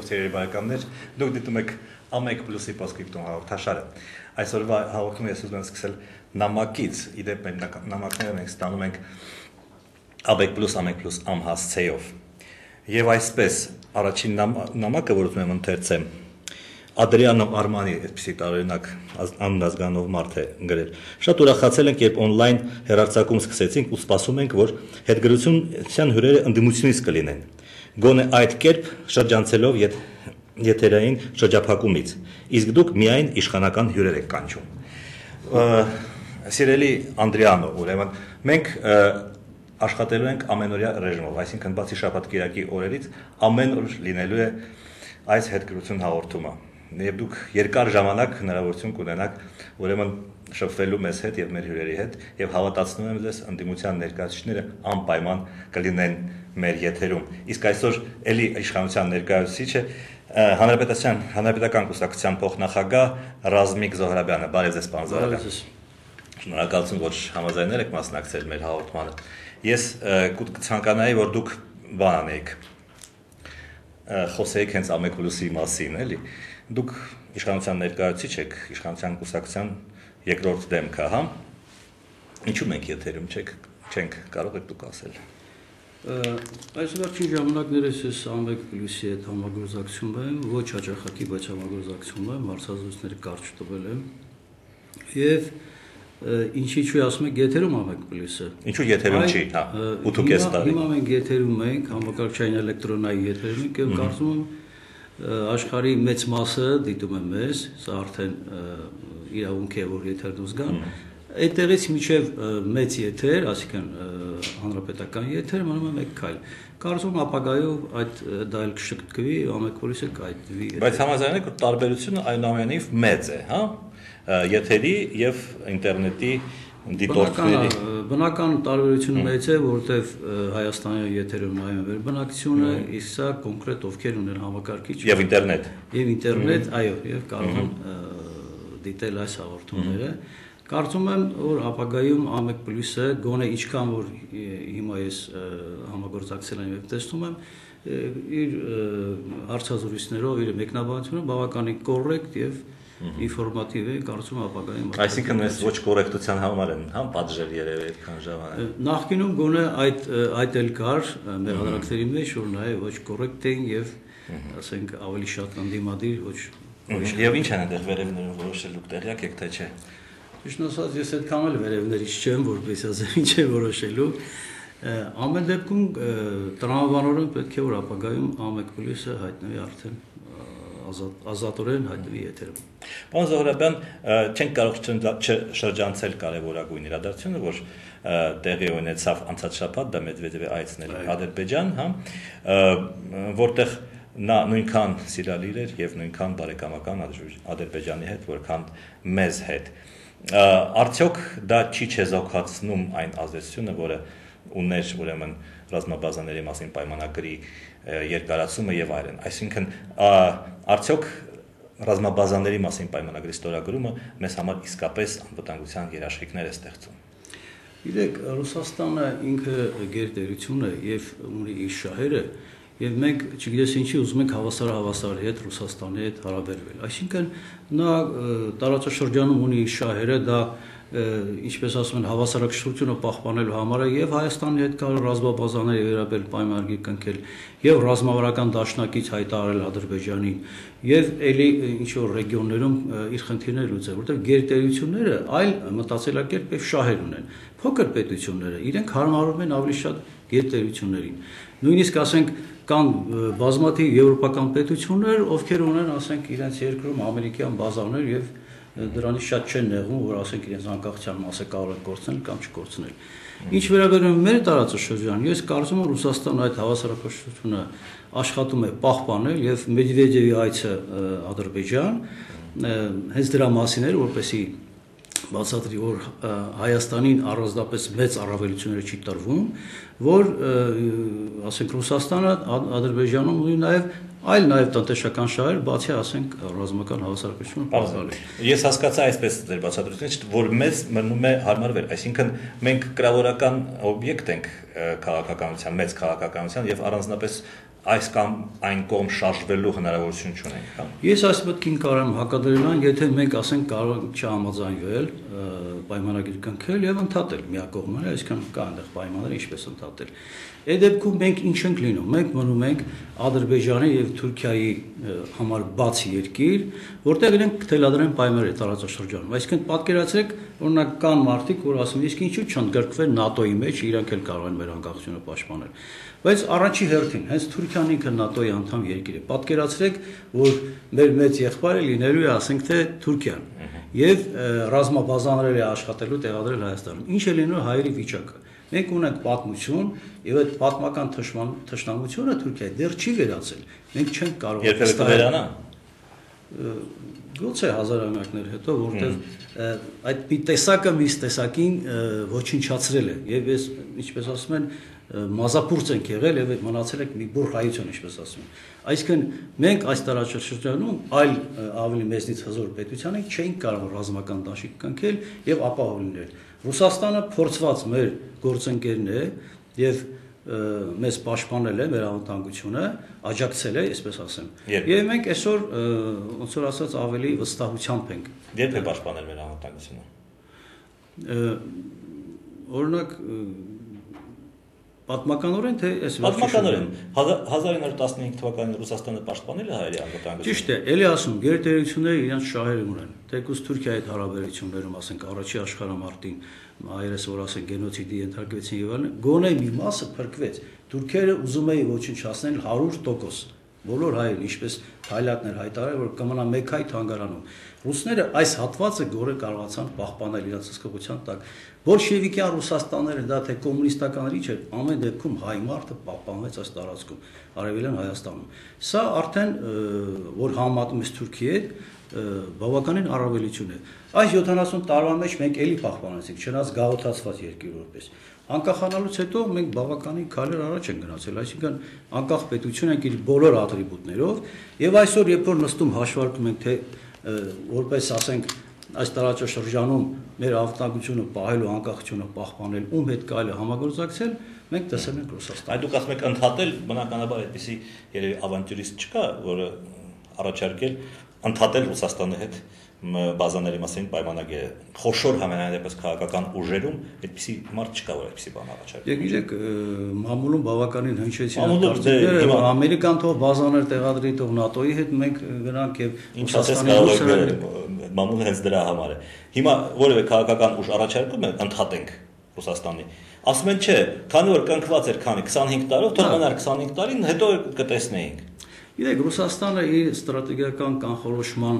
երկու սիրելի բարեկամներ, դուք դիտում եք A1+-ի Postscriptum հաղորդաշարը։ Այսօրվա հաղորդումը ես ուզում եմ սկսել նամակից։ Իդեպ մենք նամակները մենք ստանում ենք A1+, A1+ am հասցեով։ Եվ այսպես առաջին նամակը, որ ուզում եմ ընթերցեմ, Ադրիանո Արմանի այսպեսի տարօրինակ աննազգանով մարդ է գրել։ Շատ ուրախացել ենք, երբ on-line հերարցակում սկսեցինք ու սպասում ենք, որ հետգրությունության հյուրերը ընդդիմությունից կլինեն գոնե այդ կերպ շրջանցելով եթ, եթերային շրջափակումից։ Իսկ դուք միայն իշխանական հյուրեր եք կանչում։ Սիրելի Անդրեանո, ուրեմն մենք աշխատելու ենք ամենօրյա ռեժիմով, այսինքն բացի շաբաթ կիրակի օրերից ամեն օր լինելու է այս հետգրություն հաղորդումը եւ դուք երկար ժամանակ հնարավորություն կունենաք ուրեմն շփվելու մեզ հետ եւ մեր հյուրերի հետ եւ հավատացնում եմ ձեզ ընդդիմության ներկայացուցիչները անպայման կլինեն մեր եթերում։ Իսկ այսօր էլի իշխանության ներկայացուցիչը Հանրապետության Հանրապետական կուսակցության փոխնախագահ Ռազմիկ Զոհրաբյանը։ Բարև ձեզ, պարոն Զոհրաբյան։ Շնորհակալություն, որ համաձայնել եք մասնակցել մեր հաղորդմանը։ Ես կցանկանայի, որ դուք բան անեիք խոսեիք հենց ամեկուլուսի մասին, էլի։ Դուք իշխանության ներկայացուցիչ եք, իշխանության կուսակցության երկրորդ դեմքը, հա։ Ինչու մենք եթերում չեք, չենք կարող եք դուք ասել։ Այս վերջին ժամանակներս ես Ամեկ Պլյուսի հետ համագործակցում եմ, ոչ հաջախակի, բայց համագործակցում եմ, հարցազրույցներ կարճ տվել եմ։ Եվ ինչի՞ չի ասում եք եթերում Ամեկ Պլյուսը։ Ինչու եթերում չի, հա, 8.5 տարի։ Հիմա մենք եթերում ենք, համակարգչային էլեկտրոնայի եթերում ենք եւ կարծում եմ աշխարհի մեծ մասը դիտում է մեզ, սա արդեն իրավունք է, որ եթերն ուզգան։ Այդտեղից միջև մեծ եթեր, այսինքն հանրապետական եթեր մնում է մեկ քայլ։ Կարծում ապագայով այդ դա էլ կշտկվի, ամեկորիսը կայտնվի։ Բայց համաձայն եք, որ տարբերությունը այնուամենայնիվ մեծ է, հա? Եթերի եւ ինտերնետի դիտորդների բնական տարբերությունը մեծ է, որովհետև Հայաստանի եթերում նայում է բնակչությունը, իսկ սա կոնկրետ ովքեր ունեն համակարգիչ եւ ինտերնետ։ Եվ ինտերնետ, այո, եւ կարող են դիտել այս հաղորդումները։ Կարծում եմ, որ ապագայում A1 պլյուսը գոնե ինչքան որ հիմա ես համագործակցել եմ եւ տեսնում եմ, իր հարցազրույցներով, իր մեկնաբանությունով բավականին կոռեկտ եւ ինֆորմատիվ է, կարծում ապագայում։ Այսինքն մեզ ոչ կոռեկտության համար են, հա, պատժել երևի այդքան ժամանակ։ Նախկինում գոնե այդ այդ էլ կար մեղադրանքների մեջ, որ նաեւ ոչ կոռեկտ էին եւ ասենք ավելի շատ ընդդիմադիր, ոչ Եվ ինչ են այնտեղ վերևներում որոշել դուք տեղյակ եք թե չէ։ Ճիշտ ասած, ես այդքան էլ վերևներից չեմ, որպես ասեմ, ինչ է որոշելու։ Ամեն դեպքում տրամաբանորեն պետք է որ ապագայում ամեկ պլյուսը հայտնվի արդեն ազատ ազատորեն հայտնվի եթերում։ Պարոն Զոհրաբյան, չենք կարող շրջանցել կարևորագույն իրադարձությունը, որ տեղի ունեցավ անցած շաբաթ դա Մեդվեդևի այցնել Ադրբեջան, հա, որտեղ նա նույնքան սիրալիր էր եւ նույնքան բարեկամական Ադրբեջանի հետ, որքան մեզ հետ։ Արդյոք դա չի չեզոքացնում այն ազդեցությունը, որը ուներ ուրեմն ռազմաբազաների մասին պայմանագրի երկարացումը եւ այլն։ Այսինքն արդյոք ռազմաբազաների մասին պայմանագրի ստորագրումը մեզ համար իսկապես անվտանգության երաշխիքներ է ստեղծում։ Գիտեք, Ռուսաստանը ինքը գերտերություն է եւ ունի իր շահերը եւ մենք չգիտես ինչի ուզում ենք հավասար հավասարի հետ Ռուսաստանի հետ հարաբերվել։ Այսինքն նա տարածաշրջանում ունի շահերը, դա ինչպես ասում են հավասարակշռությունը պահպանելու համար եւ Հայաստանի հետ կարող ռազմաբազաների վերաբերել պայմանագրի կնքել եւ ռազմավարական դաշնակից հայտարարել Ադրբեջանին եւ ելի ինչ որ ռեգիոններում իր խնդիրները լուծել, որտեղ գերտերությունները այլ մտածելակերպ եւ շահեր ունեն։ Փոքր պետությունները իրենք հարմարում են ավելի շատ գերտերություններին։ Նույնիսկ ասենք կան բազմաթիվ եվրոպական պետություններ, ովքեր ունեն, ասենք, իրենց երկրում ամերիկյան բազաներ եւ դրանից շատ չեն նեղում, որ ասենք իրենց անկախության մասը կարող են կորցնել կամ չկորցնել։ Ինչ վերաբերում է մեր տարածաշրջան, ես կարծում եմ Ռուսաստանը այդ հավասարակշռությունը աշխատում է պահպանել եւ Մեդվեդևի այցը Ադրբեջան հենց դրա մասին էր, որպեսի բացատրի, որ Հայաստանին առանձնապես մեծ առավելություններ չի տրվում, որ ասենք Ռուսաստանը Ադրբեջանում ունի նաև այլ նաև տնտեսական շահեր, բացի ասենք ռազմական հավասարակշռությունը պահպանելու։ Ես հասկացա այսպես ձեր բացատրությունից, որ մեզ մնում է հարմարվել, այսինքն մենք կրավորական օբյեկտ ենք քաղաքականության, մեծ քաղաքականության եւ առանձնապես այս կամ այն կողմ շարժվելու հնարավորություն չունենք, հա։ Ես այս մտքին կարամ հակադրել այն, եթե մենք ասենք կարող չհամաձայնվել, պայմանագիր կնքել եւ ընդհատել միակողմանը, այսինքն կա այնտեղ պայմաններ ինչպես ընդհատել։ Այդ դեպքում մենք ինչ ենք լինում։ Մենք մնում ենք Ադրբեջանի եւ Թուրքիայի համար բաց երկիր, որտեղ իրենք թելադրեն պայմաններ տարածաշրջանում։ Այսինքն պատկերացրեք, օրինակ կան մարդիկ, որ ասում են, իսկ ինչու չընդգրկվել ՆԱՏՕ-ի մեջ, իրանք էլ կարող են մեր անկախությունը պաշտպանել։ Բայց առաջի հերթին հենց Թուրքիան ինքը ՆԱՏՕ-ի անդամ երկիր է։ Պատկերացրեք, որ մեր մեծ եղբայրը լինելու է, ասենք թե Թուրքիան եւ ռազմաբազաներ է աշխատելու տեղադրել Հայաստանում։ Ինչ է լինելու հայերի վիճակը։ Մենք ունենք պատմություն եւ այդ պատմական թշնամությունը Թուրքիայի դեռ չի վերացել։ Մենք չենք կարող Երբևէ կվերանա։ Գուցե հազարամյակներ հետո, որտեղ այդ մի տեսակը միս տեսակին ոչնչացրել է եւ ես ինչպես ասում են մազապուրց ենք եղել եւ մնացել ենք մի բուր հայություն, ինչպես ասում են։ Այսինքն մենք այս տարածաշրջանում այլ ավելի մեզնից հզոր պետության ենք չէինք կարող ռազմական դաշիկ կնքել եւ ապահով լինել։ Ռուսաստանը փորձված մեր գործընկերն է եւ մեզ պաշտպանել է մեր անվտանգությունը, աջակցել է, այսպես ասեմ։ Եվ մենք այսօր ոնց որ ասած ավելի վստահությամբ ենք։ Երբ է պաշտպանել մեր անվտանգությունը։ Օրինակ Պատմականորեն թե այս Պատմականորեն. 1915 թվականին Ռուսաստանը պաշտպանել է հայերի անվտանգությունը։ Ճիշտ է, ելի ասում, գերտերությունները իրենց շահերը ունեն։ Թեկուզ Թուրքիայի հետ հարաբերություններում, ասենք, առաջի աշխարհամարտին հայերս որ ասեն գենոցիդի ենթարկվեցին եւ այլն, գոնե մի մասը փրկվեց։ Թուրքերը ուզում էին ոչնչացնել 100% բոլոր հայեր, ինչպես թայլատներ հայտարարել, որ կմնա մեկ հայ թանգարանում։ Ռուսները այս հատվածը գորը կարողացան պահպանել իրենց հսկողության տակ։ Բոլշևիկյան Ռուսաստանները դա թե կոմունիստականների չէ, ամեն դեպքում հայ մարդը պահպանվեց այս տարածքում, արևելյան Հայաստանում։ Սա արդեն որ համատում է Թուրքիի հետ, բավականին առավելություն է։ Այս 70 տարվա մեջ մենք էլի պահպանեցինք, չնայած գաղութացված երկիր որպես։ Անկախանալուց հետո մենք բավականին քայլեր առաջ են գնացել, այսինքն անկախ պետություն ենք իր բոլոր ատրիբուտներով, եւ այսօր երբ որ նստում հաշվարկում ենք թե որպես ասենք այս տարածաշրջանում մեր ավտանգությունը պահելու անկախությունը պահպանել, ում հետ կարելի համագործակցել, մենք տեսել ենք Ռուսաստանը։ Այդ դուք ասում եք ընդհատել, բնականաբար այդպեսի երևի ավանտյուրիստ չկա, որը առաջարկել ընդհատել Ռուսաստանի հետ բազաների մասին պայմանագիրը խոշոր համենայնպես քաղաքական ուժերում այդպիսի մարդ չկա որ այդպիսի բան առաջարկի։ Եկ գիտեք մամուլում բավականին հնչեցին կարծիքները որ ամերիկան թող բազաներ տեղադրի թող ՆԱՏՕ-ի հետ մենք գնանք եւ կարող է մամուլը հենց դրա համար է։ Հիմա որևէ քաղաքական ուժ առաջարկում է ընդհատենք Ռուսաստանի ասում են չէ, քանի որ կնքված էր քանի 25 տարով, թող մնար 25 տարին, հետո կտեսնեինք։ Գիտեք, Ռուսաստանը իր ստրատեգիական կանխորոշման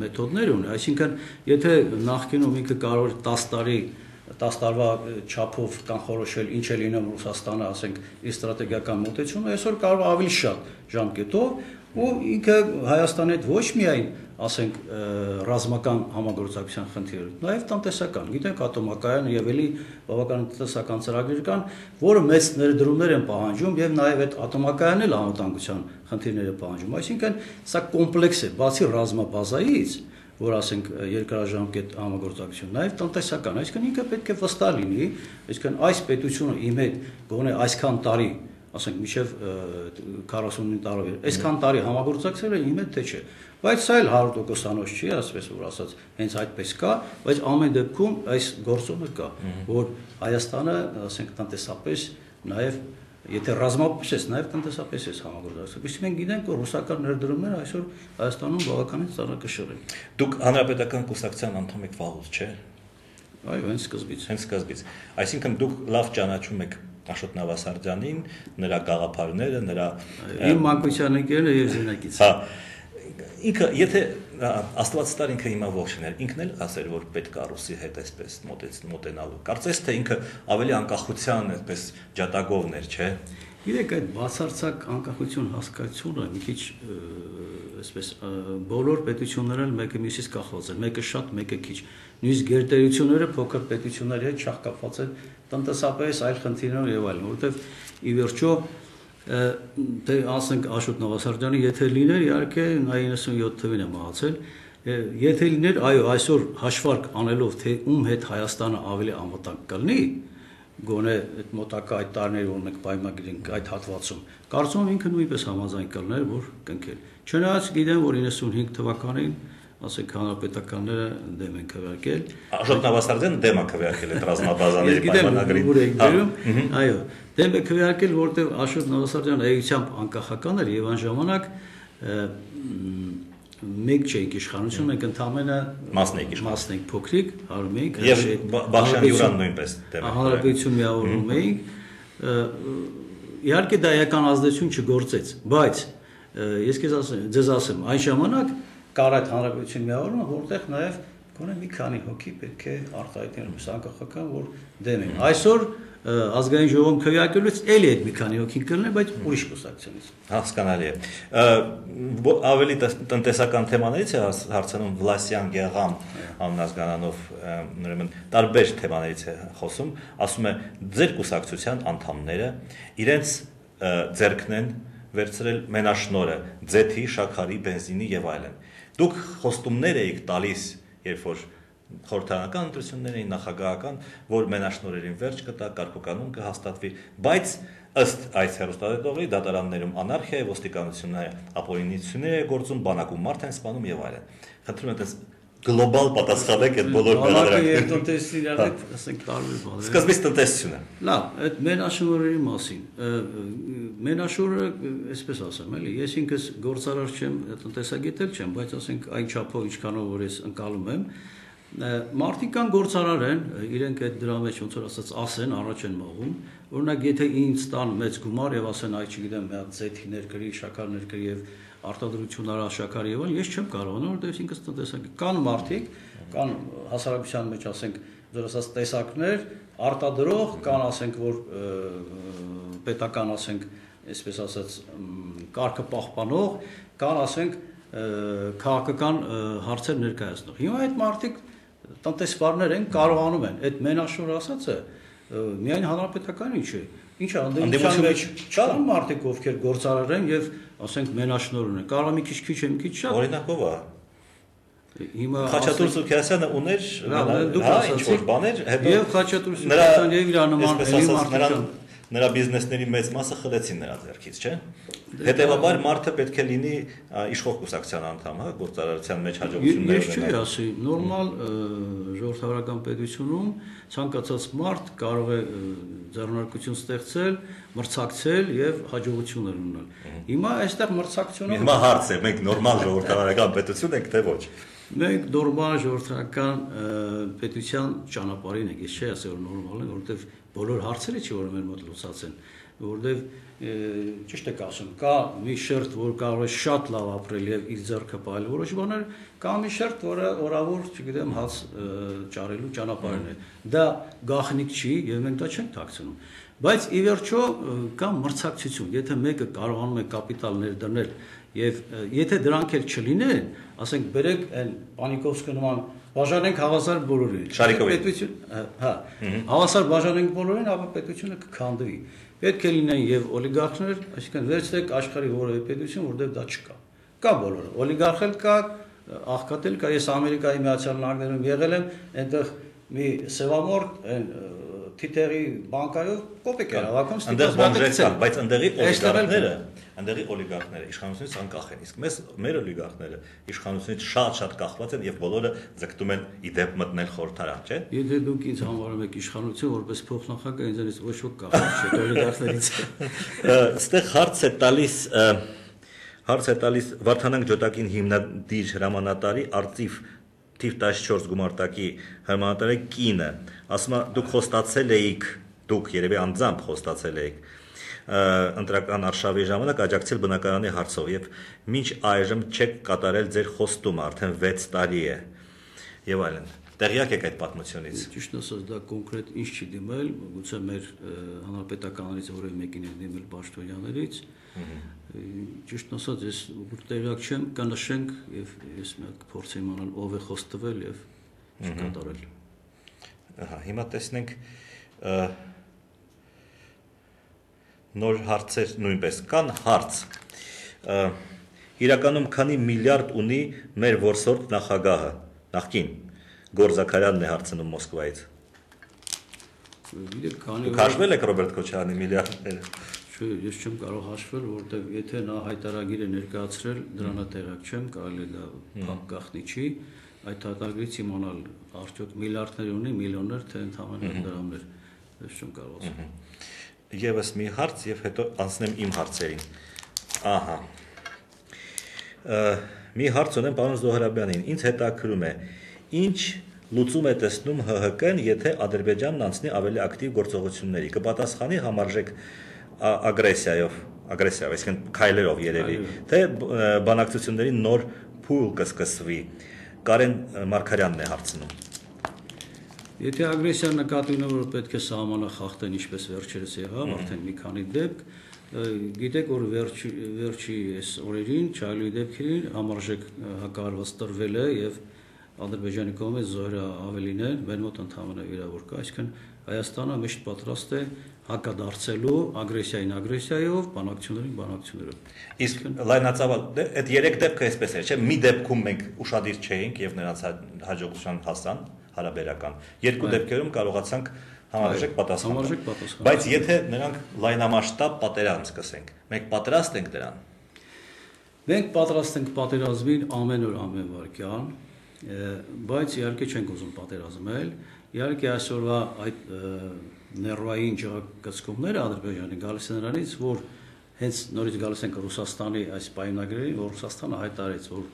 մեթոդներ ունի, այսինքն եթե նախկինում ինքը կարող էր 10 տարի 10 տարվա չափով կանխորոշել ինչ է լինում Ռուսաստանը, ասենք, իր ստրատեգիական մոտեցումը, այսօր կարող ավելի շատ ժամկետով ու ինքը Հայաստանի հետ ոչ միայն ասենք ռազմական համագործակցության խնդիրը, նաև տնտեսական։ Գիտենք ատոմակայանը եւ էլի բավական տնտեսական ծրագրեր կան, որը մեծ ներդրումներ են պահանջում եւ նաև այդ ատոմակայանն էլ անվտանգության խնդիրները պահանջում։ Այսինքն սա կոմպլեքս է, բացի ռազմաբազայից, որ ասենք երկրաժամկետ համագործակցություն, նաև տնտեսական, այսինքն ինքը պետք է վստահ լինի, այսինքն այս պետությունը իմ հետ գոնե այսքան տարի ասենք միջև 49 տարով այսքան տարի համագործակցել է իմ հետ թե չէ բայց սա էլ 100%-անոց չի ասես որ ասած հենց այդպես կա բայց ամեն դեպքում այս գործոնը կա որ Հայաստանը ասենք տնտեսապես նաև եթե ռազմապես ես նաև տնտեսապես ես համագործակցում իսկ մենք գիտենք որ ռուսական ներդրումները այսօր Հայաստանում բավականին ծառակշիռ են դուք հանրապետական կուսակցության անդամ եք վաղուց չէ այո հենց սկզբից հենց սկզբից այսինքն դուք լավ ճանաչում եք Աշոտ Նավասարդյանին, նրա գաղափարները, նրա իմ մանկության ընկերն եւ զինակից։ Հա։ Ինքը եթե Աստված տար ինքը հիմա ողջներ, ինքն էլ ասեր, որ պետք է ռուսի հետ այսպես մոտեց մոտենալու։ Կարծես թե ինքը ավելի անկախության այսպես ջատագովներ, չէ։ Գիտեք, այդ բացարձակ անկախություն հասկացությունը մի քիչ այսպես բոլոր պետությունները մեկը մյուսից կախված են, մեկը շատ, մեկը քիչ։ Նույնիսկ գերտերությունները փոքր պետությունների հետ շահկապված են տնտեսապես այլ խնդիրներով եւ այլն, որովհետեւ ի վերջո դե ասենք Աշոտ Նավասարդյանի եթե լիներ իհարկե նա 97 թվին է մահացել եթե լիներ այո այսօր հաշվարկ անելով թե ում հետ Հայաստանը ավելի անվտանգ կլինի գոնե այդ մոտակա այդ տարիների որ մենք պայմանագրենք այդ հատվածում կարծում եմ ինքը նույնպես համաձայն կլներ որ կնքել չնայած գիտեմ որ 95 թվականին ասենք հանրապետականները դեմ են քվեարկել Աշոտ Նավասարդյանը դեմ է քվեարկել այդ ռազմաբազաների պայմանագրին որ են գրում այո դեմ է քվեարկել որտեղ Աշոտ Նավասարդյանը էությամբ անկախական էր եւ այն ժամանակ մենք չէինք իշխանություն, մենք ընդամենը մասն էինք իշխանություն, մասն էինք փոքրիկ, հարում էինք եւ Բախշյան Յուրան նույնպես դեմ։ Հանրապետություն միավորում էինք։ Իհարկե դա էական ազդեցություն չգործեց, բայց ես քեզ ասեմ, ձեզ ասեմ, այն ժամանակ կար այդ հանրապետություն միավորումը, որտեղ նաեւ գոնե մի քանի հոգի պետք է արտահայտել անկախական, որ դեմ են։ Այսօր ազգային ժողովում քվեարկելուց էլի այդ մի քանի հոգին կլներ, բայց ուրիշ կուսակցությունից։ Հասկանալի է։ Ավելի տնտեսական թեմաներից է հարցնում Վլասյան Գեղամ աննազգանանով ուրեմն տարբեր թեմաներից է խոսում, ասում է ձեր կուսակցության անդամները իրենց ձերքն են վերցրել մենաշնորը, ձեթի, շաքարի, բենզինի եւ այլն։ Դուք խոստումներ եք տալիս, երբ որ խորհրդարանական ընտրություններ էին նախագահական, որ մենաշնորերին վերջ կտա, կարգոկանոն կհաստատվի, բայց ըստ այս հերոստատետողի դատարաններում անարխիա է, ոստիկանությունը ապօրինություններ է գործում, բանակում մարդ են սպանում եւ այլն։ Խնդրում եմ դες գլոբալ պատասխանեք այդ բոլոր բանակը եւ տնտեսի իրար հետ, ասենք տարբեր բաներ։ Սկզբից տնտեսությունը։ Լավ, այդ մենաշնորերի մասին։ Մենաշորը, այսպես ասեմ, էլի, ես ինքս գործարար չեմ, տնտեսագետ չեմ, բայց ասենք այն չափով ինչքանով որ ես ընկալում եմ, Մարդիկ կան գործարար են, իրենք այդ դրա մեջ ոնց որ ասած ասեն, առաջ են մաղում։ Օրինակ, եթե ինձ տան մեծ գումար եւ ասեն, այ չգիտեմ, մի հատ զեթի ներկրի, շաքար ներկրի եւ արտադրություն արա շաքար եւ այլն, ես չեմ կարողանում, որովհետեւ ինքս տնտեսակ կան մարդիկ, կան հասարակության մեջ ասենք, դեռ ասած տեսակներ, արտադրող, կան ասենք, որ պետական ասենք, այսպես ասած, կարգը պահպանող, կան ասենք քաղաքական հարցեր ներկայացնող։ Հիմա այդ մարդիկ տնտեսվարներ են կարողանում են այդ մենաշոր ասածը միայն հանրապետականի չէ ինչա անդեմության մեջ չկան մարդիկ ովքեր գործարար են եւ ասենք մենաշնոր ունեն կարող մի քիչ քիչ մի քիչ շատ օրինակով է Հիմա Խաչատուր Սուքիասյանը ուներ դուք ասացիք բաներ, հետո եւ Խաչատուր Սուքիասյանը եւ իր անման էլի մարդիկ նրա բիզնեսների մեծ մասը խլեցին նրա ձեռքից, չէ՞։ Հետևաբար մարդը պետք է լինի իշխող կուսակցության անդամ, հա, գործարարության մեջ հաջողություններ ունենալ։ Ես չի ասի, նորմալ ժողովրդավարական պետությունում ցանկացած մարդ կարող է ձեռնարկություն ստեղծել, մրցակցել եւ հաջողություններ ունենալ։ Հիմա այստեղ մրցակցությունը Հիմա հարց է, մենք նորմալ ժողովրդավարական պետություն ենք թե ոչ։ Մենք նորմալ ժողովրդական պետության ճանապարհին ենք, ես չի ասել որ նորմալ է, որովհետեւ բոլոր հարցերը չի որ մեր մոտ լուծած են, որովհետեւ ճիշտ եք ասում, կա մի շերտ, որ կարող է շատ լավ ապրել եւ իր ձեռքը պահել որոշ բաներ, կա մի շերտ, որը օրավոր, չգիտեմ, հաց ճարելու ճանապարհն է։ Դա գախնիկ չի եւ մենք դա չենք ཐակցնում։ Բայց ի վերջո կա մրցակցություն, եթե մեկը կարողանում է կապիտալ ներդնել եւ եթե դրանք էլ չլինեն, ասենք բերեք այն Պանիկովսկի նման բաժանենք հավասար բոլորին։ Պետություն, հա, հավասար բաժանենք բոլորին, ապա պետությունը կքանդվի։ Պետք է լինեն եւ օլիգարխներ, այսինքն վերցրեք աշխարհի որևէ պետություն, որտեղ դա չկա։ Կա բոլորը։ Օլիգարխել կա, աղքատել կա։ Ես Ամերիկայի Միացյալ Նահանգներում եղել եմ, այնտեղ մի սևամորտ այն թիթերի բանկայով կոպեկ էր հավաքում ստիպված բանկեր, բայց ընդեղի օլիգարխները, ընդեղի օլիգարխները իշխանությունից անկախ են։ Իսկ մեզ մեր օլիգարխները իշխանությունից շատ-շատ կախված են եւ բոլորը ձգտում են իդեպ մտնել խորհրդարան, չէ՞։ Եթե դուք ինձ համարում եք իշխանություն որպես փոխնախագահ, ինձանից ոչ ոք կախված չէ օլիգարխներից։ Այստեղ հարց է տալիս հարց է տալիս Վարդանանք ջոտակին հիմնադիր հրամանատարի արծիվ թիվ 14 գումարտակի հրամանատարի կինը ասում է դուք խոստացել էիք դուք երևի անձամբ խոստացել էիք ընտրական արշավի ժամանակ աջակցել բնակարանի հարցով եւ մինչ այժմ չեք կատարել ձեր խոստումը արդեն 6 տարի է եւ այլն տեղյակ եք այդ պատմությունից ճիշտ ասած դա կոնկրետ ինչ չի դիմել գուցե մեր հանրապետականներից որևէ մեկին է դիմել Պաշտոնյաներից ճիշտ ասած ես տեղյակ չեմ կանշենք եւ ես մի հատ փորձեմ անալ ով է խոստվել եւ չկատարել Ահա, հիմա տեսնենք նոր հարցեր նույնպես կան հարց. իրականում քանի միլիարդ ունի մեր որսորդ նախագահը նախքին Գորզակարյանն է հարցնում Մոսկվայից Գիտեք, քանի Դուք հաշվել եք Ռոբերտ Քոչարյանի միլիարդները։ ես չեմ կարող հաշվել, որովհետև եթե նա հայտարարագիր է ներկայացրել, դրան տեղակ չեմ, կարելի դա փակ գախնի չի, այդ հայտարարից իմանալ արդյոք միլիարդներ ունի, միլիոններ, թե ընդհանրապես դրամներ, ես չեմ կարող ասել։ Եվս մի հարց եւ հետո անցնեմ իմ հարցերին։ Ահա։ Մի հարց ունեմ պարոն Զոհրաբյանին։ Ինչ հետաքրում է։ Ինչ լուծում է տեսնում ՀՀԿ-ն, եթե Ադրբեջանն անցնի ավելի ակտիվ գործողությունների։ Կպատասխանի համարժեք ագրեսիայով, ագրեսիայով, այսինքն քայլերով երևի, թե բանակցությունների նոր փուլ կսկսվի։ Կարեն Մարկարյանն է հարցնում։ Եթե ագրեսիա նկատի ունի, որ պետք է սահմանը խախտեն, ինչպես վերջերս եղավ, արդեն մի քանի դեպք, գիտեք որ վերջի վերջի այս օրերին Չարլի դեպքերին համարժեք հակարված տրվել է եւ Ադրբեջանի կողմից զոհրը ավելին է, մեր մոտ ընդհանրապես վիրավոր կա, այսինքն Հայաստանը միշտ պատրաստ է հակադարձելու ագրեսիային ագրեսիայով, բանակցություններին բանակցություններով։ Իսկ լայնածավալ դե, այդ երեք դեպքը այսպես էր, չէ՞, մի դեպքում մենք ուրախadir չէինք եւ նրանց հաջողության հասան հարաբերական։ Երկու դեպքերում կարողացանք համարժեք պատասխան։ Համարժեք պատասխան։ Բայց եթե նրանք լայնամասշտաբ պատերազմ սկսենք, մենք պատրաստ ենք դրան։ Մենք պատրաստ ենք պատերազմին ամեն օր ամեն վարքյան, բայց իհարկե չենք ուզում պատերազմել։ Իհարկե այսօրվա այդ ներվային ջրակցումները Ադրբեջանի գալիս են նրանից, որ հենց նորից գալիս ենք Ռուսաստանի այս պայմանագրերին, որ Ռուսաստանը հայտարարեց, որ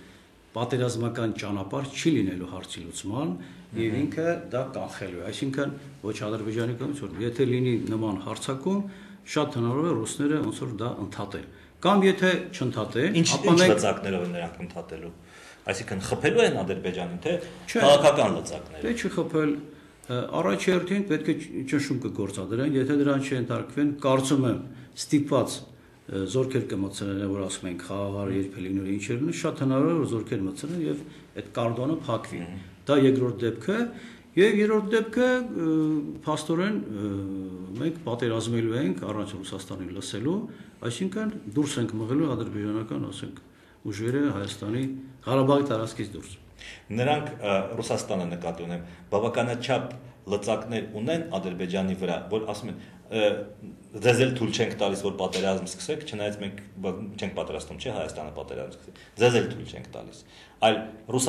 պատերազմական ճանապարհ չի լինելու հարցի լուծման եւ ինքը դա կանխելու է։ Այսինքն ոչ Ադրբեջանի կողմից, որ եթե լինի նման հարցակում, շատ հնարավոր է ռուսները ոնց որ դա ընդհատեն։ Կամ եթե չընդհատեն, ապա մենք լծակներով են նրանք ընդհատելու։ Այսինքն խփելու են Ադրբեջանին, թե քաղաքական լծակներ։ Դե չխփել առաջերտին պետք է ճնշում կգործադրեն, եթե դրան չընտարկվեն, կարծում եմ ստիպված զորքեր կմցնեն, որ ասում են խաղաղար երբելին ու ինչեր ունի, շատ հնարավոր է որ զորքեր մցնեն եւ այդ կարդոնը փակվի։ Դա երկրորդ դեպքը եւ երրորդ դեպքը փաստորեն մենք պատերազմելու ենք առանց Ռուսաստանին լսելու, այսինքն դուրս ենք մղելու ադրբեջանական, ասենք, ուժերը Հայաստանի Ղարաբաղի տարածքից դուրս։ Նրանք Ռուսաստանը նկատի ունեմ, բավականաչափ լծակներ ունեն Ադրբեջանի վրա, որ ասում են ձեզ էլ թույլ չենք տալիս որ պատերազմ սկսեք, չնայած մենք չենք պատրաստում, չէ, Հայաստանը պատերազմ սկսի։ Ձեզ էլ թույլ չենք տալիս։ Այլ ռուս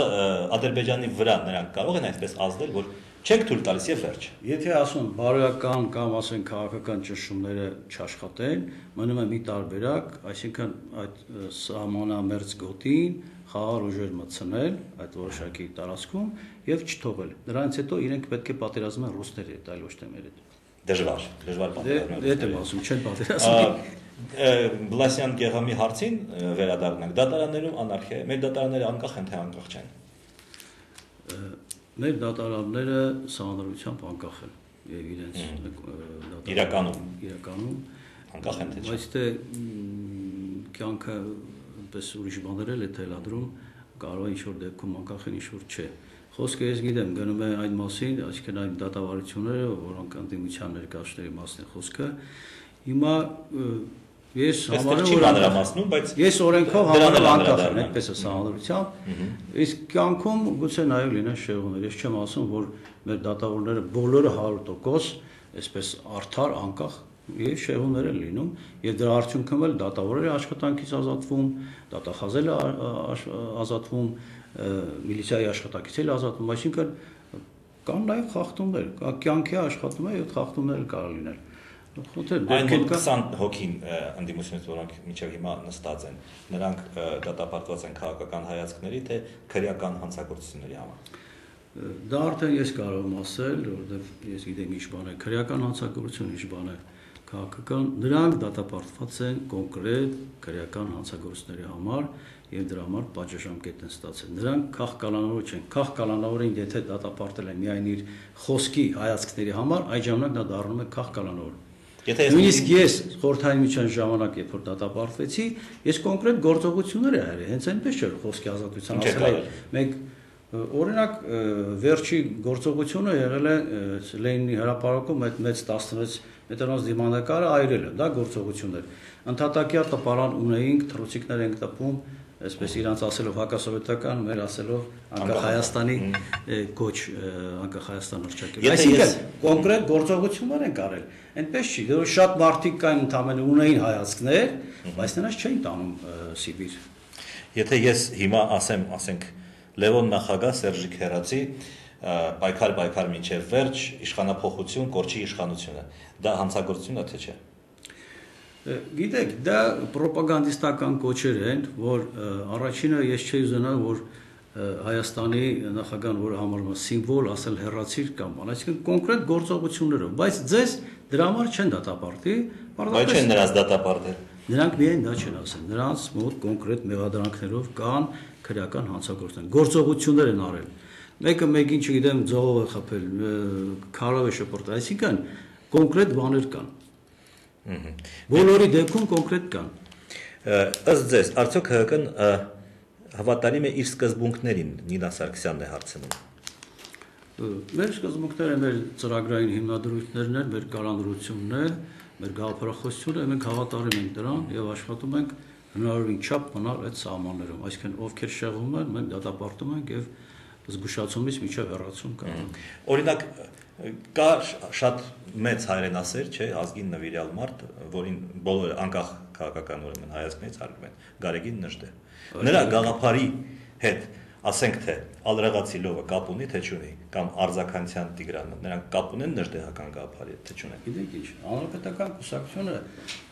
Ադրբեջանի վրա նրանք կարող են այսպես ազդել, որ չենք թույլ տալիս եւ վերջ։ Եթե ասում բարոյական կամ ասեն քաղաքական ճնշումները չաշխատեն, մնում է մի տարբերակ, այսինքն այդ սահմանամերձ գոտին խաղար ուժեր մցնել այդ որոշակի տարածքում եւ չթողել։ Դրանից հետո իրենք պետք է պատերազմեն ռուսների հետ, այլ ոչ թե մեր հետ դժվար, դժվար պատերազմներ։ Դե դե ասում չեն պատերազմի։ Բլասյան Գեղամի հարցին վերադառնանք։ Դատարաններում անարխիա է։ Մեր դատարանները անկախ են թե անկախ չեն։ Մեր դատարանները սահմանադրությամբ անկախ են եւ իրենց իրականում իրականում անկախ են թե չէ։ Բայց թե կյանքը պես ուրիշ բաներ էլ է թելադրում, կարող է ինչ-որ դեպքում անկախ են, ինչ-որ չէ։ Խոսքը ես գիտեմ, գնում է այն մասին, այսինքն այն դատավարությունները, որոնք անդիմության ներկայացների մասն է խոսքը։ Հիմա ես համարում եմ անդրամասնում, բայց ես օրենքով համարում անկախ եմ, այդպես է սահմանադրությամբ։ Իսկ կյանքում գուցե նաև լինեն շեղումներ։ Ես չեմ ասում, որ մեր դատավորները բոլորը 100% այսպես արդար անկախ եւ շեղումներ են լինում եւ դրա արդյունքում էլ դատավորները աշխատանքից ազատվում, դատախազելը ազատվում, միլիցիայի աշխատակիցել ազատվում, այսինքն կան նաև խախտումներ, կա կյանքի աշխատում է եւ խախտումներ կարող լինել։ Խոթեր դեպքեր կա 20 հոգին անդիմությունից որոնք միջև հիմա նստած են, նրանք դատապարտված են քաղաքական հայացքների թե քրեական հանցագործությունների համար։ Դա արդեն ես կարող եմ ասել, որովհետև ես գիտեմ ինչ բան է քրեական հանցագործություն, ինչ բան է քաղաքական, նրանք դատապարտված են կոնկրետ քրեական հանցագործությունների համար եւ դրա համար պատժժամկետ են ստացել։ Նրանք քաղ-կալանավոր չեն։ Քաղ-կալանավորին եթե դատապարտել են միայն իր խոսքի հայացքների համար, այդ ժամանակ դա դառնում է քաղ-կալանավոր։ Եթե նույնիսկ ես խորհրդային միջան ժամանակ երբ որ դատապարտվեցի, ես կոնկրետ գործողություններ արել, հենց այնպես չէր խոսքի ազատության ասել։ Մենք օրինակ վերջի գործողությունը եղել է Լենինի հրապարակում այդ մեծ 16 մետրոնոց դիմանկարը այրելը, դա գործողություններ։ Ընթատակյա տպարան ունեինք, թռուցիկներ ենք տպում, այսպես իրանց ասելով հակասովետական, մեր ասելով անկախ Հայաստանի կոչ անկախ Հայաստան հռչակել։ Այսինքն կոնկրետ գործողություններ են կարել։ Այնպես չի, որ շատ մարդիկ կային ընդամենը ունեին հայացքներ, բայց նրանց չէին տանում Սիբիր։ Եթե ես հիմա ասեմ, ասենք Լևոն նախագահ Սերժիկ Հերացի պայքար պայքար մինչև վերջ իշխանապողություն, կորչի իշխանությունը։ Դա հանցագործություն է թե չէ։ Գիտեք, դա ռոպագանդիստական կոչեր են, որ առաջինը ես չէի ուզենա, որ Հայաստանի նախագահան, որը համարվում է սիմվոլ, ասել հերացիր կամ բան, այսինքն կոնկրետ գործողություններով, բայց ձեզ դրա համար չեն դատապարտի, պարզապես Բայց չեն նրանց դատապարտել։ Նրանք միայն դա չեն ասել, նրանց մոտ կոնկրետ մեղադրանքներով կան քրեական հանցագործներ, գործողություններ են արել։ Մեկը մեկին, չգիտեմ, ձողով է խփել, քարով է շպրտել, այսինքն կոնկրետ բաներ կան։ Բոլորի դեպքում կոնկրետ կան։ Ըստ ձեզ, արդյոք ՀԿ-ն հավատարիմ է իր սկզբունքներին, Նինա Սարգսյանն է հարցնում։ Մեր սկզբունքները մեր ծրագրային հիմնադրույթներն են, մեր կառավարությունն է, մեր գաղափարախոսությունը, մենք հավատարիմ ենք դրան եւ աշխատում ենք հնարավորին չափ մնալ այդ սահմաններում, այսինքն ովքեր շեղվում են, մենք դատապարտում ենք եւ զգուշացումից միջև հեռացում կա։ Օրինակ կա շատ մեծ հայրենասեր, չէ, ազգին նվիրյալ մարդ, որին բոլորը անկախ քաղաքական ուրեմն հայացքներից հարգում են, Գարեգին Նժդե։ Նրա գաղափարի հետ ասենք թե ալրեղացի լովը կապ ունի թե չունի կամ արձականցյան Տիգրանը նրանք կապ ունեն ներդեհական գաղափարի թե չունեն գիտեք ինչ հանրապետական կուսակցությունը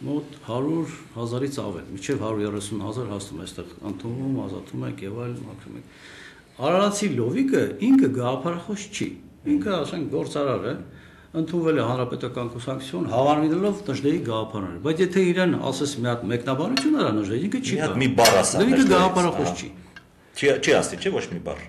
մոտ 100 հազարից ավել միջև 130 հազար հասնում է այստեղ ընդունում ազատում եք եւ այլ մաքրում եք Արարացի լովիկը ինքը գաղափարախոս չի ինքը ասենք գործարար է ընդունվել է հանրապետական կուսակցություն հավանվելով Նժդեի գաղափարները բայց եթե իրեն ասես մի հատ մեկնաբանություն արա Նժդեի ինքը չի մի բառ ասա ինքը գաղափարախոս չի Չի չի ասի, չէ ոչ մի բառ։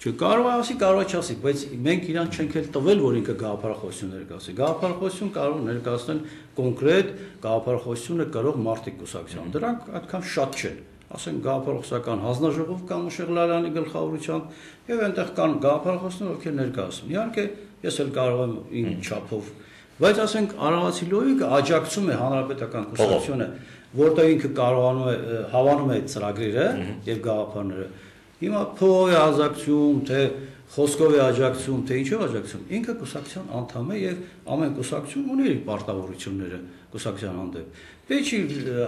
Չէ, կարող է ասի, կարող է չասի, բայց մենք իրան չենք էլ տվել, որ ինքը գաղափարախոսություն ներկայացի։ Գաղափարախոսություն կարող ներկայացնել կոնկրետ գաղափարախոսությունը կարող մարտիկ կուսակցություն։ Դրանք այդքան շատ չեն ասենք գաղափարախոսական հանձնաժողով կամ Մուշեղլարյանի գլխավորությամբ եւ այնտեղ կան գաղափարախոսներ, ովքեր ներկայացնում։ Իհարկե, ես էլ կարող եմ իմ չափով, բայց ասենք Արարացի լոյիկը աջակցում է հանրապետական կուսակցությունը, որտեղ ինքը կարողանում է հավանում է ծրագրերը եւ գաղափարները Հիմա փողով է աջակցում, թե խոսքով է աջակցում, թե ինչով աջակցում, ինքը կուսակցության անդամ է եւ ամեն կուսակցություն ունի իր պարտավորությունները կուսակցության հանդեպ։ Պետք չի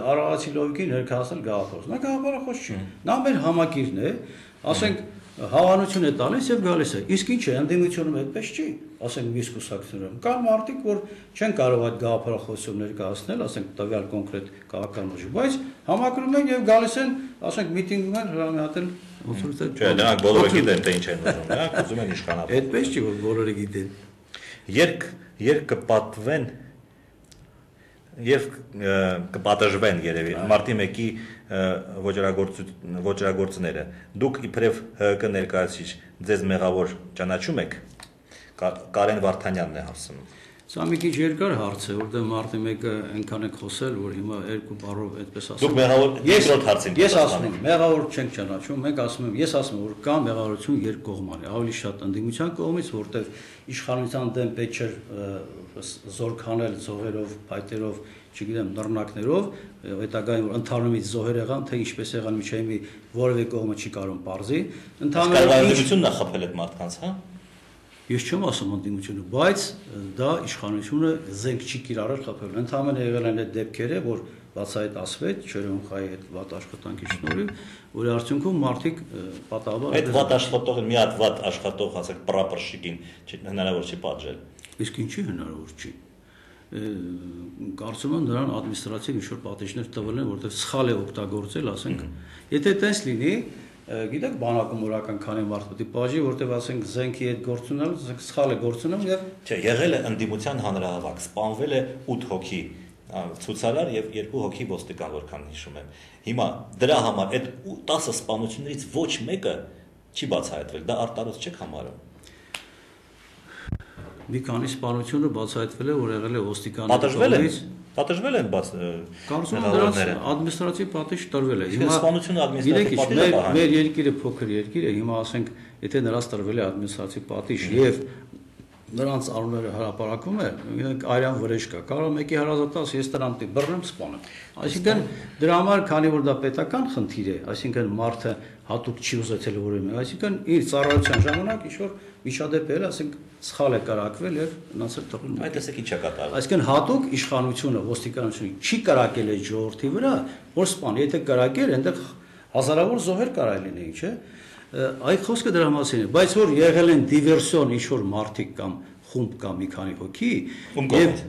արարացի լոգիկի ներկայացնել գաղափարը։ Նա գաղափարախոս չի։ Նա մեր համակիրն է, ասենք հավանություն է տալիս եւ գալիս է։ Իսկ ինչ է, ընդդիմությունում այդպես չի, ասենք միս կուսակցությունում։ Կան մարդիկ, որ չեն կարող այդ գաղափարախոսություն ներկայացնել, ասենք տվյալ կոնկրետ քաղաքական ուժի, բայց համակրում են եւ գալիս են, ասենք միտինգում են հրամայատել ոնց որ դա Չէ, նրանք բոլորը գիտեն թե ինչ են ուզում, նրանք ուզում են իշխանալ։ Այդպես չի, որ բոլորը գիտեն։ Երկ երկ կպատվեն եւ կպատժվեն երևի մարտի 1-ի ոչրագործ ոչրագործները դուք իբրև ՀԿ ներկայացիչ ձեզ մեղավոր ճանաչում եք Կարեն Վարդանյանն է հարցնում Սա մի քիչ երկար հարց է, որտեղ մարտի 1-ը այնքան եք խոսել, որ հիմա երկու բառով այդպես ասեմ։ Դուք մեղավոր երկրորդ հարցին։ Ես ասում եմ, մեղավոր չենք ճանաչում, մենք ասում եմ, ես ասում եմ, որ կա մեղավորություն երկկողմանի, ավելի շատ ընդդիմության կողմից, որտեղ իշխանության դեմ պետք չէ զորքանել զոհերով, փայտերով, չգիտեմ, նռնակներով, հետագային որ ընդհանրումից զոհեր եղան, թե ինչպես եղան միջև մի որևէ կողմը չի կարող բարձի։ Ընդհանրապես նախապել այդ մարդկանց, հա։ Ես չեմ ասում ընդդիմությունը, բայց դա իշխանությունը զենք չի կիրառել խփել։ Ընդհանրապես եղել են այդ դեպքերը, որ բացահայտ ասվեց Չերոնխայի այդ վատ աշխատանքի շնորհիվ, որի արդյունքում մարդիկ պատահաբար այդ վատ աշխատողը մի հատ վատ աշխատող, ասենք, պրապրշիկին հնարավոր չի պատժել։ Իսկ ինչի հնարավոր չի կարծում եմ նրան ադմինիստրատիվ ինչ-որ պատիժներ տվել են, որտեղ սխալ է օգտագործել, ասենք, եթե տես լինի, գիտեք բանակում օրական քանի մարդ պետք է բաժի, որտեղ ասենք զենքի հետ գործունալ, սխալ է գործունում եւ Չէ, եղել է ընդդիմության հանրահավաք, սպանվել է 8 հոգի ցուցարար եւ 2 հոգի ոստիկան, որքան հիշում եմ։ Հիմա դրա համար այդ 10 սպանություններից ոչ մեկը չի բացահայտվել։ Դա արտարոց չեք համարում մի քանի սպանությունը բացահայտվել է, որ եղել է ոստիկանի պատժվել է պատժվել են բաց Կարծում եմ դրանց ադմինիստրատիվ պատիժ տրվել է։ Հիմա սպանությունը ադմինիստրատիվ պատիժ է։ Մեր երկիրը փոքր երկիր է, հիմա ասենք, եթե նրանց տրվել է ադմինիստրատիվ պատիժ եւ նրանց անունները հրապարակում է, իրենք արյան վրեժ կա։ Կարող մեկի հարազատաս ես դրան դի բռնեմ սպանեմ։ Այսինքն դրա համար, քանի որ դա պետական խնդիր է, այսինքն մարդը հատուկ չի ուզեցել որևէ, այսինքն իր ծառայության ժամանակ ինչ որ միջադեպ էր, ասենք սխալ է կարակվել եւ էլ թողնում։ Այդ տեսեք ինչ է կատարվում։ Այսինքն հատուկ իշխանությունը, ոստիկանությունը չի կարակել այդ ժողովրդի վրա, որ սպան, եթե կարակեր, այնտեղ հազարավոր զոհեր կարա լինեին, չէ՞ այդ խոսքը դրա մասին է, բայց որ եղել են դիվերսիոն ինչ որ մարտիկ կամ խումբ կամ մի քանի հոգի եւ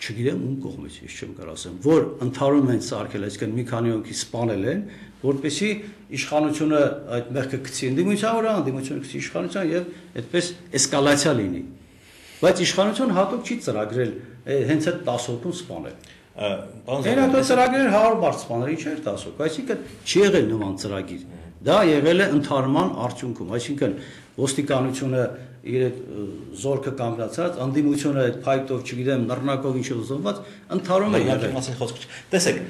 չգիտեմ ում կողմից, ես չեմ կարող ասեմ, որ ընթարում են սարքել, այսինքն մի քանի հոգի սպանել են, որպեսի իշխանությունը այդ մեղքը գցի ընդդիմության վրա, ընդդիմությունը գցի իշխանության եւ այդպես էսկալացիա լինի։ Բայց իշխանությունը հատուկ չի ծրագրել հենց այդ 10 հոգուն սպանել։ Բանզը։ Հենց այդ ծրագրերը 100 բարձ սպանել, ինչ էր 10 հոգ, այսինքն չի եղել նման ծրագիր։ Դա եղել է ընթարման արդյունքում, այսինքն ոստիկանությունը իր այդ զորքը կանգնացած, անդիմությունը այդ փայտով, չգիտեմ, նռնակով ինչ ուզված, ընթարում է եղել։ Մասին խոսք չի։ Տեսեք,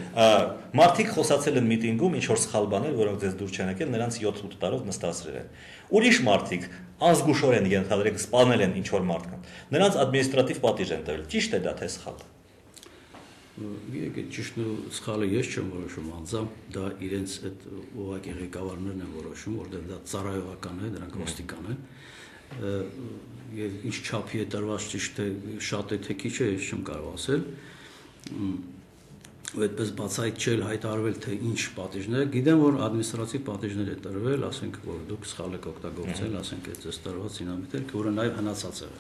մարդիկ խոսացել են միտինգում ինչ որ սխալ բաներ, որոնք ձեզ դուր չեն եկել, նրանց 7-8 տարով նստացրել են։ Ուրիշ մարդիկ ազգուշորեն ենթադրեք սպանել են ինչ որ մարդկանց։ Նրանց ադմինիստրատիվ պատիժ են տվել։ Ճիշտ է դա թե սխալ է Գիտեք, ճիշտն ու սխալը ես չեմ որոշում անձամբ, դա իրենց այդ ուղղակի ղեկավարներն են որոշում, որտեղ դա ծառայողական է, դրանք ոստիկան են։ Եվ ինչ չափի է տրված ճիշտ է, շատ է թե քիչ է, ես չեմ կարող ասել ու այդպես բացայել հայտարարվել թե ինչ պատիժներ, գիտեմ որ ադմինիստրատիվ պատիժներ է տրվել, ասենք որ դուք սխալ եք օգտագործել, ասենք այդ ձեզ տրված ինամիտեր, որը նաև հնացած է։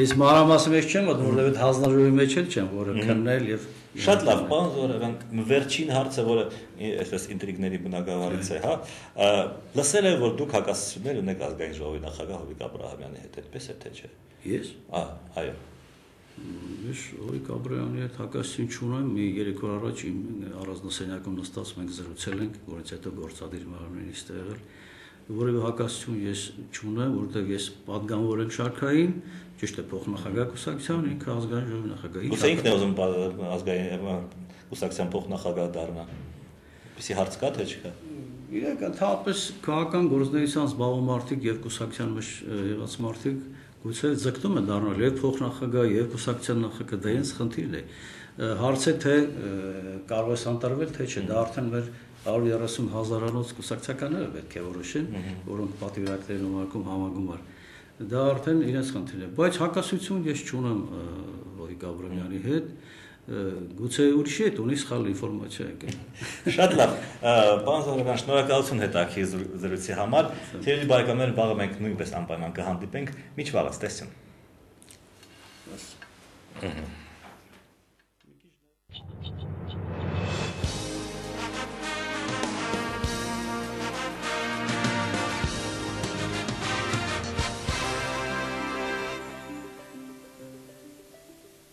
Ես մանրամասը մեջ չեմ, որովհետև այդ հանձնաժողովի մեջ էլ չեմ, որը քննել եւ Շատ լավ, պարոն Զորավյան, վերջին հարցը, որը այսպես ինտրիգների բնակավարից է, հա, լսել եմ, որ դուք հակասություններ ունեք ազգային ժողովի նախագահ Հովիկ Աբ รา համյանի հետ, այդպես է թե չէ։ Ես։ Ահա, այո։ Ես Օյկ Աբրայանի հետ հակասություն չունեմ, մի 3 օր առաջ իմ առանձնասենյակում նստած մենք զրուցել ենք, որից հետո գործադիր մարմինիստ եղել։ Որևէ հակասություն ես չունեմ, որովհետև ես падգամավոր եմ շարքային, ճիշտ է փոխնախագահ կուսակցության, ինքը ազգային ժողովի նախագահի։ Ո՞ս ինքն է ուզում ազգային կուսակցության փոխնախագահ դառնալ։ Պիսի հարց կա թե չկա։ Իրական թապես քաղաքական գործունեության զբաղող մարդիկ եւ կուսակցության մեջ եղած մարդիկ գուցե ձգտում են դառնալ եւ փոխնախագահ եւ կուսակցության նախագահ, դա իրենց խնդիրն է։ Հարցը թե կարող է սանտարվել թե չէ, դա արդեն մեր 130 հազարանոց կուսակցականները պետք է որոշեն, որոնք պատվիրակներ են ուղարկում համագումար։ Դա արդեն իրենց խնդիրն է, բայց հակասություն ես չունեմ Վոյիկ Աբրամյանի հետ, գուցե ուրիշի հետ ունի սխալ ինֆորմացիա եկել։ Շատ լավ։ Պարոն Զորական, շնորհակալություն հետաքրի զրույցի համար։ Թերելի բարեկամներ, վաղը մենք նույնպես անպայման կհանդիպենք։ Միջ վաղը, տեսություն։ Ահա